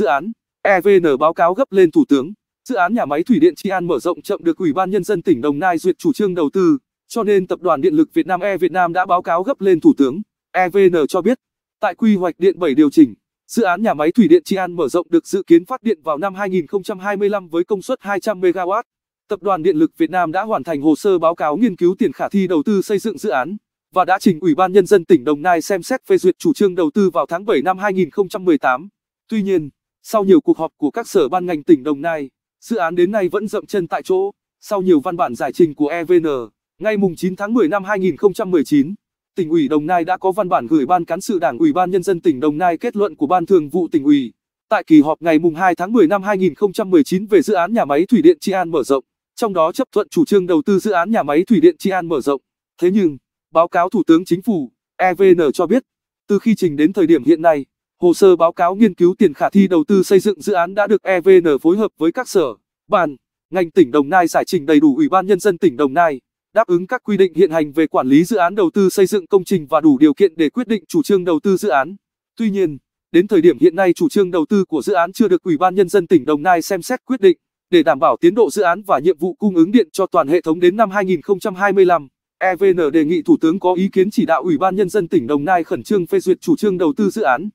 dự án. EVN báo cáo gấp lên Thủ tướng. Dự án nhà máy thủy điện Trị An mở rộng chậm được Ủy ban nhân dân tỉnh Đồng Nai duyệt chủ trương đầu tư, cho nên Tập đoàn Điện lực Việt Nam E Việt Nam đã báo cáo gấp lên Thủ tướng. EVN cho biết, tại quy hoạch điện 7 điều chỉnh, dự án nhà máy thủy điện Trị An mở rộng được dự kiến phát điện vào năm 2025 với công suất 200 MW. Tập đoàn Điện lực Việt Nam đã hoàn thành hồ sơ báo cáo nghiên cứu tiền khả thi đầu tư xây dựng dự án và đã trình Ủy ban nhân dân tỉnh Đồng Nai xem xét phê duyệt chủ trương đầu tư vào tháng 7 năm 2018. Tuy nhiên, sau nhiều cuộc họp của các sở ban ngành tỉnh Đồng Nai, dự án đến nay vẫn dậm chân tại chỗ. Sau nhiều văn bản giải trình của EVN, ngày 9 tháng 10 năm 2019, tỉnh ủy Đồng Nai đã có văn bản gửi Ban cán sự Đảng Ủy ban nhân dân tỉnh Đồng Nai kết luận của Ban Thường vụ tỉnh ủy tại kỳ họp ngày 2 tháng 10 năm 2019 về dự án nhà máy thủy điện Trị An mở rộng, trong đó chấp thuận chủ trương đầu tư dự án nhà máy thủy điện Trị An mở rộng. Thế nhưng, báo cáo Thủ tướng Chính phủ EVN cho biết, từ khi trình đến thời điểm hiện nay, hồ sơ báo cáo nghiên cứu tiền khả thi đầu tư xây dựng dự án đã được EVN phối hợp với các sở, ban, ngành tỉnh Đồng Nai giải trình đầy đủ Ủy ban nhân dân tỉnh Đồng Nai đáp ứng các quy định hiện hành về quản lý dự án đầu tư xây dựng công trình và đủ điều kiện để quyết định chủ trương đầu tư dự án. Tuy nhiên, đến thời điểm hiện nay chủ trương đầu tư của dự án chưa được Ủy ban nhân dân tỉnh Đồng Nai xem xét quyết định để đảm bảo tiến độ dự án và nhiệm vụ cung ứng điện cho toàn hệ thống đến năm 2025. EVN đề nghị Thủ tướng có ý kiến chỉ đạo Ủy ban nhân dân tỉnh Đồng Nai khẩn trương phê duyệt chủ trương đầu tư dự án.